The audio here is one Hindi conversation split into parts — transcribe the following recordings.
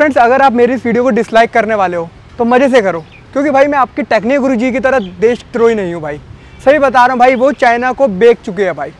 फ्रेंड्स अगर आप मेरी इस वीडियो को डिसलाइक करने वाले हो तो मज़े से करो। क्योंकि भाई, मैं आपकी टेक्निक गुरु जी की तरह देश देशद्रोही नहीं हूँ भाई। सही बता रहा हूँ भाई, वो चाइना को बेच चुके हैं भाई।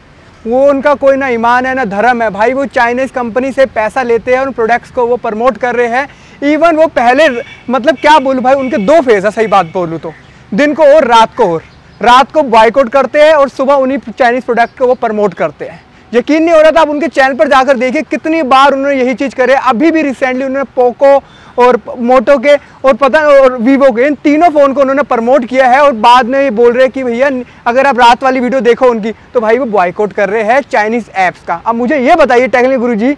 वो उनका कोई ना ईमान है, ना धर्म है। भाई, वो चाइनीज़ कंपनी से पैसा लेते हैं उन प्रोडक्ट्स को वो प्रमोट कर रहे हैं। इवन वो पहले मतलब क्या बोलूँ भाई, उनके दो फ़ेज़ है, सही बात बोलूँ तो। दिन को और रात को और रात को बॉयकआउट करते हैं और सुबह उन्हीं चाइनीज़ प्रोडक्ट को वो प्रमोट करते हैं। यकीन नहीं हो रहा था आप उनके चैनल पर जाकर देखिए कितनी बार उन्होंने यही चीज़ करे। अभी भी रिसेंटली उन्होंने पोको और मोटो के और पता और वीवो के, इन तीनों फ़ोन को उन्होंने प्रमोट किया है और बाद में ये बोल रहे हैं कि भैया, अगर आप रात वाली वीडियो देखो उनकी तो भाई वो बॉयकआउट कर रहे हैं चाइनीज़ ऐप्स का। अब मुझे ये बताइए टेक्निक गुरु जी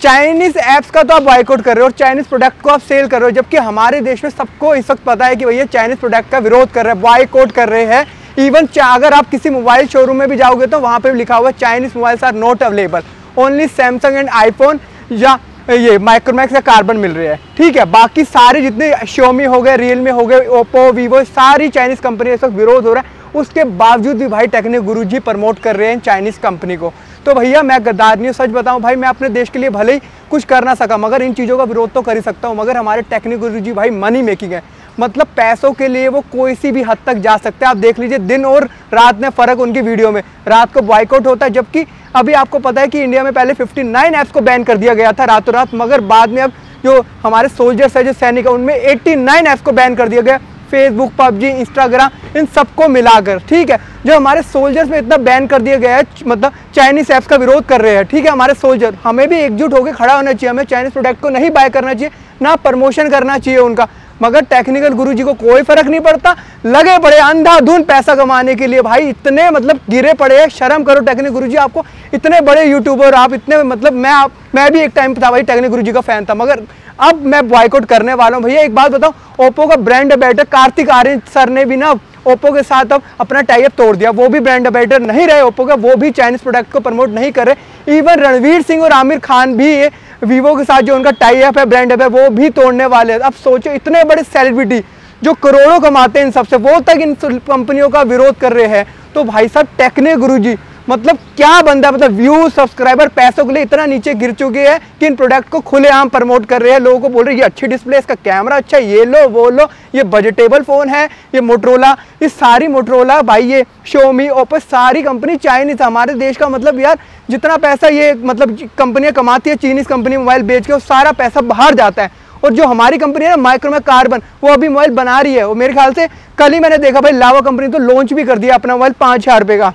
चाइनीज़ ऐप्स का तो आप बॉयकआउट कर रहे हो और चाइनीज़ प्रोडक्ट को आप सेल कर रहे हो, जबकि हमारे देश में सबको इस वक्त पता है कि भैया चाइनीज़ प्रोडक्ट का विरोध कर रहे हैं बॉयकआउट कर रहे हैं। इवन अगर आप किसी मोबाइल शोरूम में भी जाओगे तो वहाँ पर लिखा हुआ है Chinese mobiles are not available only Samsung and iPhone या, ये माइक्रोमैक्स या कार्बन मिल रही है। ठीक है, बाकी सारे जितने शोमी हो गए रियलमी हो गए ओप्पो वीवो सारी चाइनीज़ कंपनी इस वक्त विरोध हो रहा है। उसके बावजूद भी भाई टेक्निक गुरु जी प्रमोट कर रहे हैं चाइनीज़ कंपनी को। तो भैया, मैं गद्दार नहीं हूँ, सच बताऊँ, भाई, मैं अपने देश के लिए भले ही कुछ कर ना सका, मगर इन चीज़ों का विरोध तो कर ही सकता हूँ, मगर हमारे टेक्निक गुरु जी भाई मनी मेकिंग है। मतलब पैसों के लिए वो कोई सी भी हद तक जा सकते हैं। आप देख लीजिए, दिन और रात में फ़र्क उनकी वीडियो में। रात को बॉयकआउट होता है, जबकि अभी आपको पता है कि इंडिया में पहले 59 ऐप्स को बैन कर दिया गया था रातों रात मगर बाद में अब जो हमारे सोल्जर्स है, जो सैनिक है, उनमें 89 ऐप्स को बैन कर दिया गया। फेसबुक पबजी इंस्टाग्राम इन सबको मिलाकर, ठीक है? जो हमारे सोल्जर्स में इतना बैन कर दिया गया है मतलब चाइनीज़ ऐप्स का विरोध कर रहे हैं, ठीक है? हमारे सोल्जर हमें भी एकजुट होकर खड़ा होना चाहिए, हमें चाइनीज़ प्रोडक्ट को नहीं बाय करना चाहिए। ना प्रमोशन करना चाहिए उनका। मगर टेक्निकल गुरु जी को कोई फ़र्क नहीं पड़ता। लगे पड़े, अंधाधुन पैसा कमाने के लिए। भाई, इतने मतलब गिरे पड़े हैं। शर्म करो टेक्निक गुरु जी आपको इतने बड़े यूट्यूबर आप इतने मतलब मैं, आप, मैं भी एक टाइम था भाई टेक्निक गुरु जी का फ़ैन था। मगर अब मैं बॉयकआउट करने वाला हूँ। भैया, एक बात बताओ ओप्पो का brand ambassador Kartik Aaryan sir ने भी ना ओप्पो के साथ अब अपना टाइप तोड़ दिया। वो भी ब्रांड एम्बेडर नहीं रहे ओप्पो का, वो भी चाइनीज़ प्रोडक्ट को प्रमोट नहीं कर रहे। इवन रणवीर सिंह और आमिर खान भी वीवो के साथ जो उनका टाई अप है ब्रांड अप है, वो भी तोड़ने वाले हैं। अब सोचो, इतने बड़े सेलिब्रिटी जो करोड़ों कमाते हैं इन सबसे, वो तक इन कंपनियों का विरोध कर रहे हैं। तो भाई साहब टेक्ने गुरु जी मतलब क्या बंदा मतलब व्यू सब्सक्राइबर पैसों के लिए इतना नीचे गिर चुके हैं कि इन प्रोडक्ट को खुलेआम प्रमोट कर रहे हैं। लोगों को बोल रहे हैं, ये अच्छी डिस्प्ले इसका कैमरा अच्छा ये लो, वो लो, ये बजटेबल फ़ोन है, ये मोटरोला ये सारी मोटरोला भाई ये शोमी ओप्पो सारी कंपनी चाइनीज़ हमारे देश का मतलब यार जितना पैसा ये मतलब कंपनियाँ कमाती है चीनीज कंपनी मोबाइल बेच के, वो सारा पैसा बाहर जाता है। और जो हमारी कंपनी है ना माइक्रोमे कार्बन वो अभी मोबाइल बना रही है। वो मेरे ख्याल से कल ही मैंने देखा भाई लावा कंपनी तो लॉन्च भी कर दिया अपना मोबाइल पाँच हज़ार रुपये का।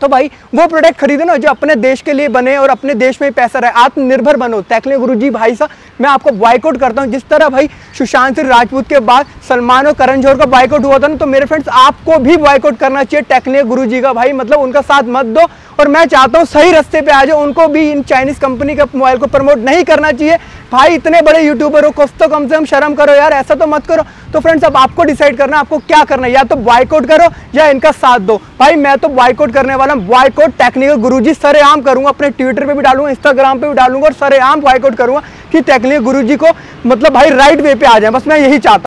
तो भाई, वो प्रोडक्ट खरीदे ना जो अपने देश के लिए बने और अपने देश में पैसा रहे, आत्मनिर्भर बनो। तैकले गुरु जी भाई साहब, मैं आपको बाइकआउट करता हूँ। जिस तरह भाई, सुशांत सिंह राजपूत के बाद सलमान और करण जौहर का बाइकआउट हुआ था ना तो मेरे फ्रेंड्स आपको भी बाइकआउट करना चाहिए टेक्निक गुरु जी का। भाई मतलब उनका साथ मत दो और मैं चाहता हूँ सही रस्ते पे आ जाओ। उनको भी इन चाइनीज़ कंपनी के मोबाइल को प्रमोट नहीं करना चाहिए। भाई, इतने बड़े यूट्यूबर हो, कुछ तो कम से कम शर्म करो यार, ऐसा तो मत करो। तो फ्रेंड्स अब आपको डिसाइड करना आपको क्या करना है? या तो बॉयकॉट करो या इनका साथ दो। भाई, मैं तो बॉयकॉट करने वाला हूँ। बॉयकॉट टेक्निकल गुरु जी सरेआम करूँगा, अपने ट्विटर पर भी डालूँगा इंस्टाग्राम पर भी डालूँगा और सरेआम बॉयकॉट करूँगा कि टेक्निकल गुरुजी को मतलब भाई राइट वे पे आ जाए। बस मैं यही चाहता